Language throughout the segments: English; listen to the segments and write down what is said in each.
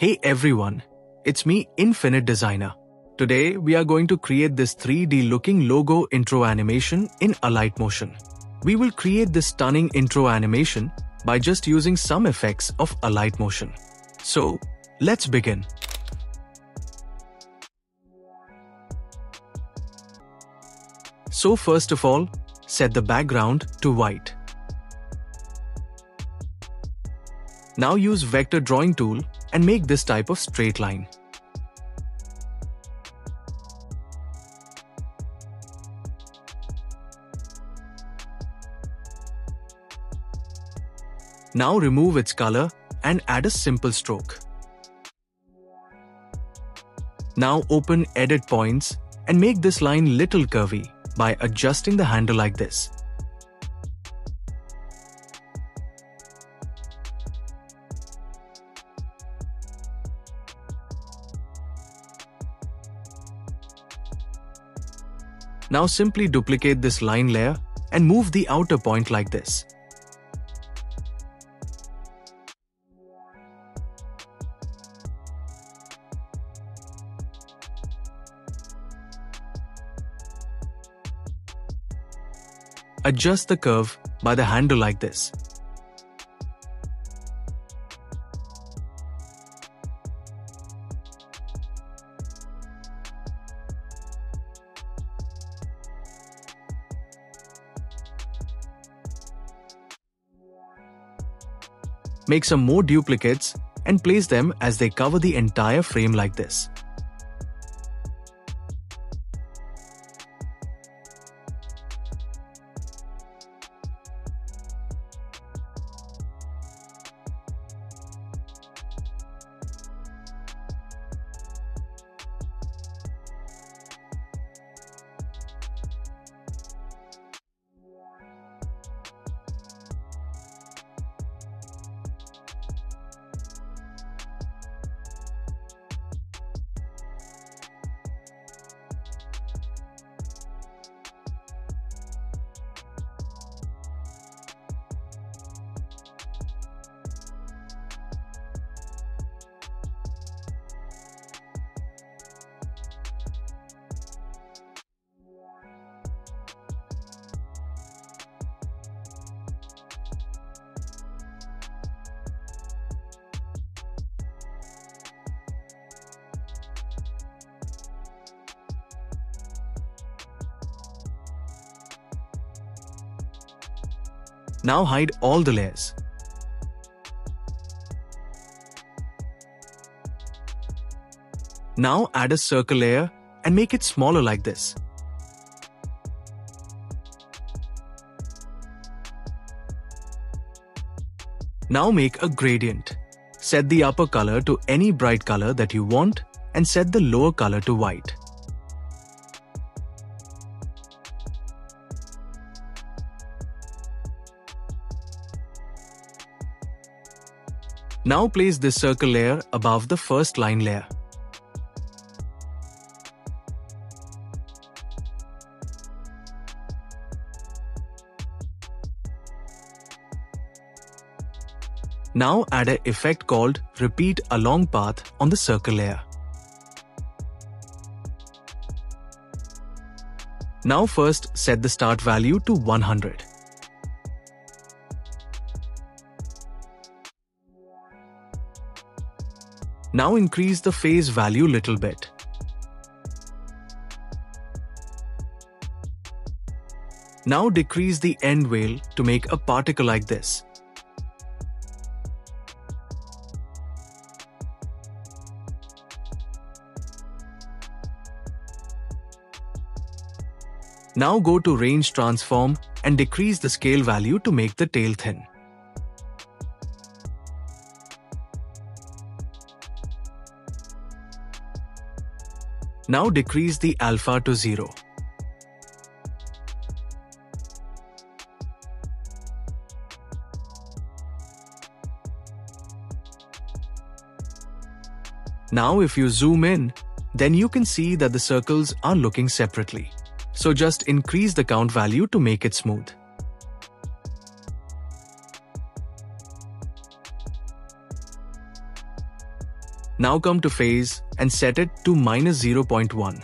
Hey everyone, it's me Infinite Designer. Today we are going to create this 3D looking logo intro animation in Alight Motion. We will create this stunning intro animation by just using some effects of Alight Motion. So, let's begin. So first of all, set the background to white. Now use vector drawing tool and make this type of straight line. Now remove its color and add a simple stroke. Now open edit points and make this line little curvy by adjusting the handle like this. Now simply duplicate this line layer and move the outer point like this. Adjust the curve by the handle like this. Make some more duplicates and place them as they cover the entire frame like this. Now hide all the layers. Now add a circle layer and make it smaller like this. Now make a gradient. Set the upper color to any bright color that you want and set the lower color to white. Now place this circle layer above the first line layer. Now add an effect called Repeat Along Path on the circle layer. Now first set the start value to 100. Now increase the phase value little bit. Now decrease the end veil to make a particle like this. Now go to range transform and decrease the scale value to make the tail thin. Now decrease the alpha to 0. Now if you zoom in, then you can see that the circles are looking separately. So just increase the count value to make it smooth. Now come to phase and set it to minus 0.1.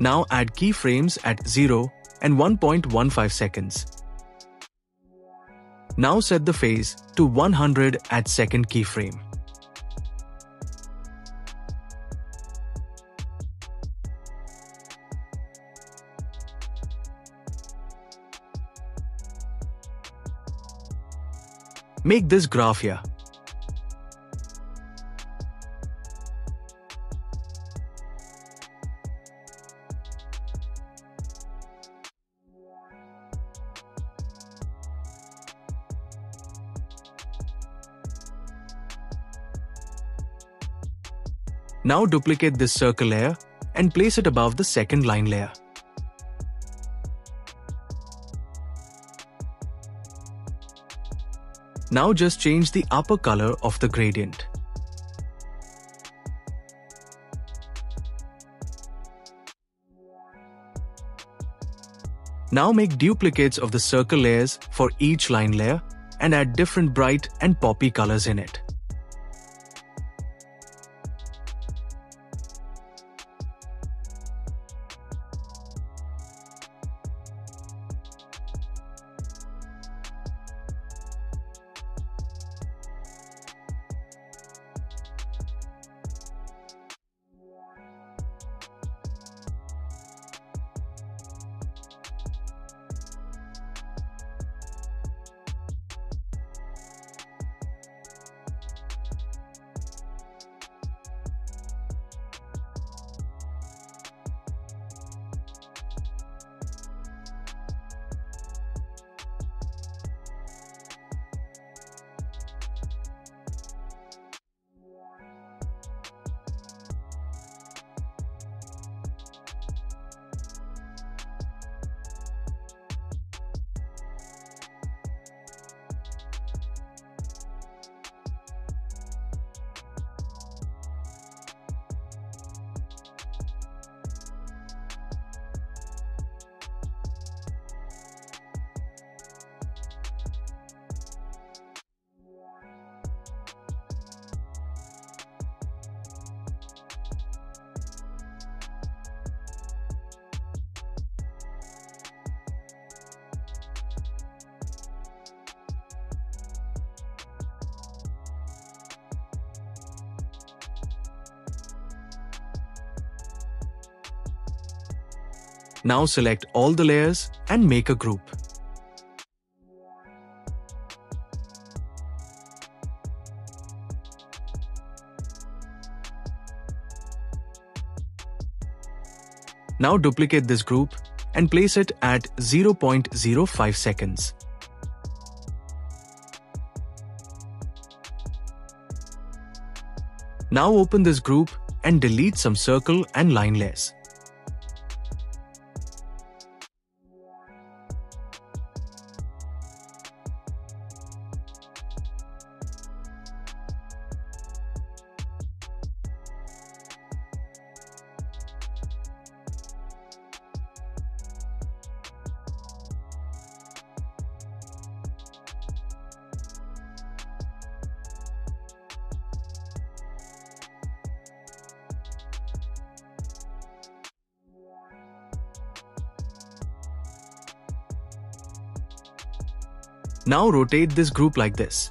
Now add keyframes at 0 and 1.15 seconds. Now set the phase to 100 at second keyframe. Make this graph here. Now duplicate this circle layer and place it above the second line layer. Now just change the upper color of the gradient. Now make duplicates of the circle layers for each line layer and add different bright and poppy colors in it. Now select all the layers and make a group. Now duplicate this group and place it at 0.05 seconds. Now open this group and delete some circle and line layers. Now rotate this group like this.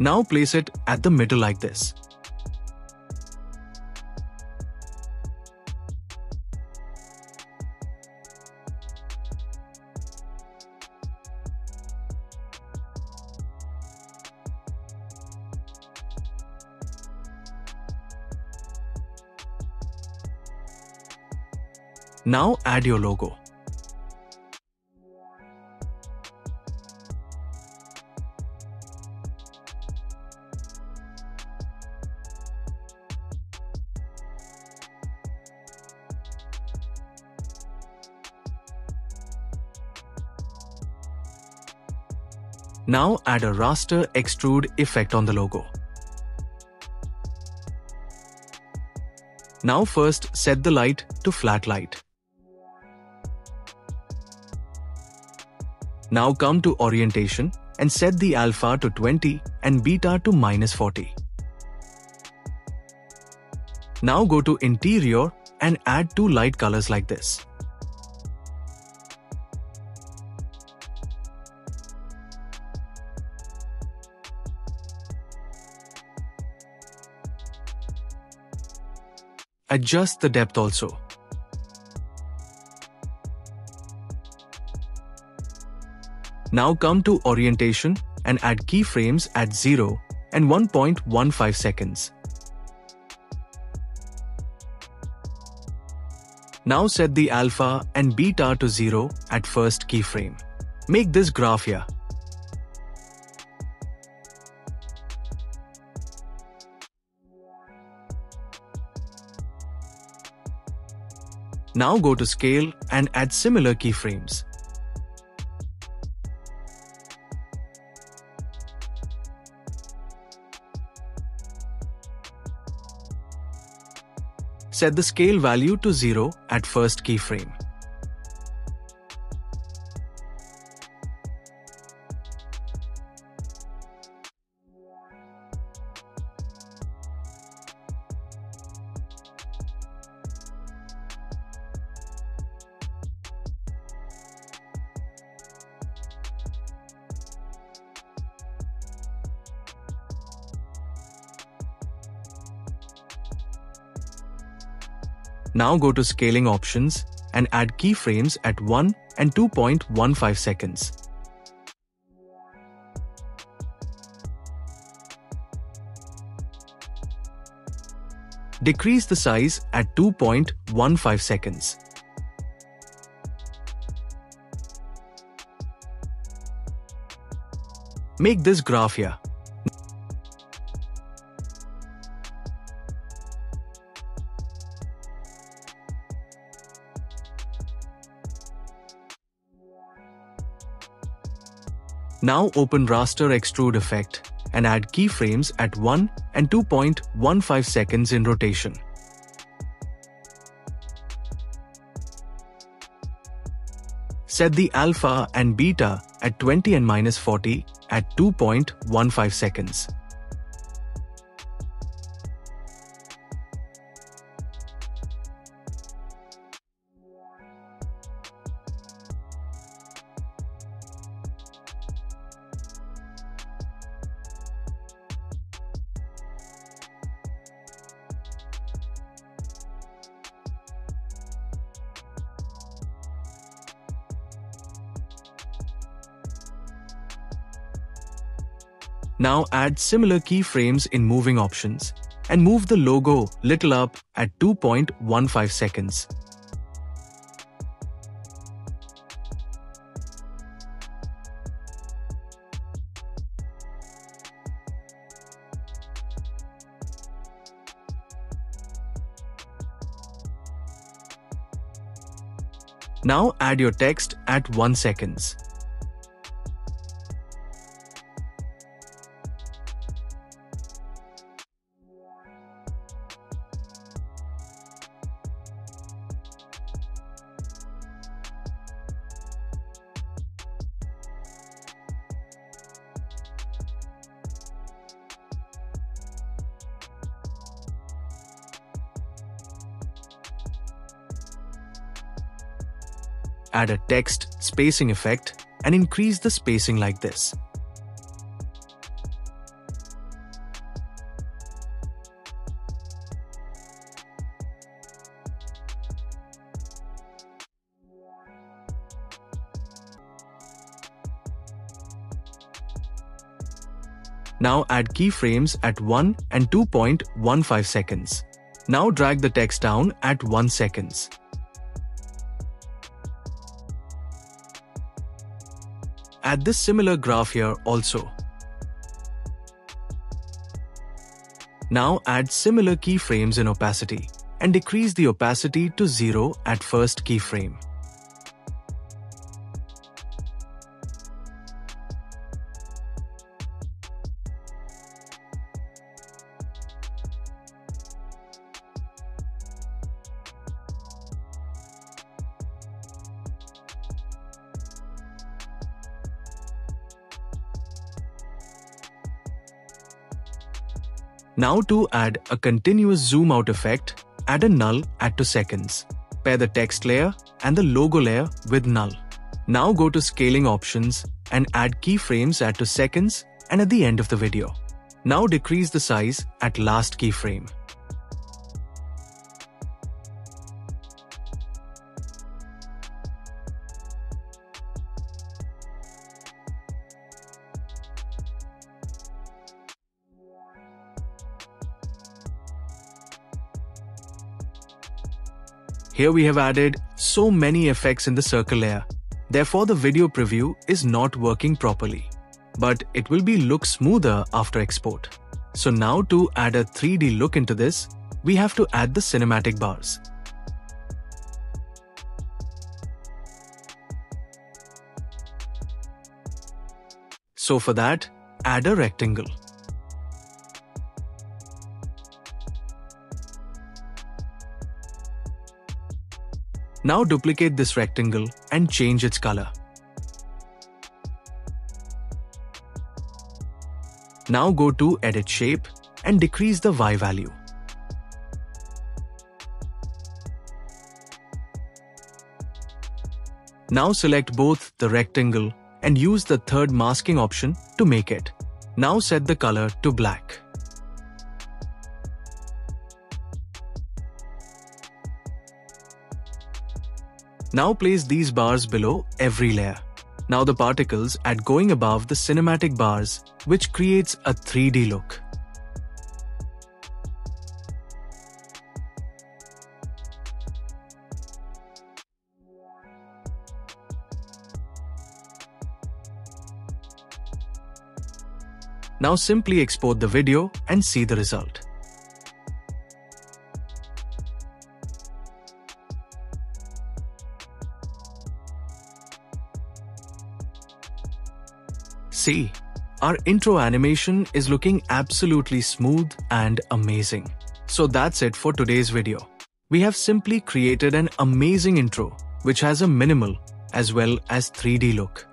Now place it at the middle like this. Now add your logo. Now add a raster extrude effect on the logo. Now first set the light to flat light. Now come to orientation and set the alpha to 20 and beta to minus 40. Now go to interior and add two light colors like this. Adjust the depth also. Now come to orientation and add keyframes at 0 and 1.15 seconds. Now set the alpha and beta to 0 at first keyframe. Make this graph here. Now go to Scale and add similar keyframes. Set the scale value to 0 at first keyframe. Now go to scaling options and add keyframes at 1 and 2.15 seconds. Decrease the size at 2.15 seconds. Make this graph here. Now open Raster Extrude Effect and add keyframes at 1 and 2.15 seconds in rotation. Set the alpha and beta at 20 and minus 40 at 2.15 seconds. Now add similar keyframes in moving options and move the logo little up at 2.15 seconds. Now add your text at 1 seconds. Add a text spacing effect and increase the spacing like this. Now add keyframes at 1 and 2.15 seconds. Now drag the text down at 1 seconds. Add this similar graph here also. Now add similar keyframes in opacity and decrease the opacity to 0 at first keyframe. Now to add a continuous zoom out effect, add a null at 2 seconds. Pair the text layer and the logo layer with null. Now go to scaling options and add keyframes at 2 seconds and at the end of the video. Now decrease the size at last keyframe. Here we have added so many effects in the circle layer. Therefore, the video preview is not working properly. But it will be look smoother after export. So now to add a 3D look into this, we have to add the cinematic bars. So for that, add a rectangle. Now duplicate this rectangle and change its color. Now go to Edit Shape and decrease the Y value. Now select both the rectangle and use the third masking option to make it. Now set the color to black. Now place these bars below every layer. Now the particles at going above the cinematic bars, which creates a 3D look. Now simply export the video and see the result. See, our intro animation is looking absolutely smooth and amazing. So that's it for today's video. We have simply created an amazing intro which has a minimal as well as 3D look.